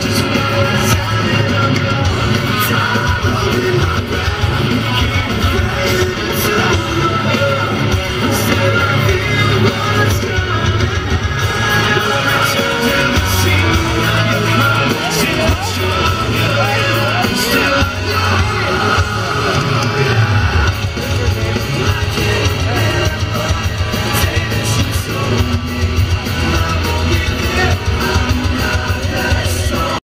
Just never time enough. Be.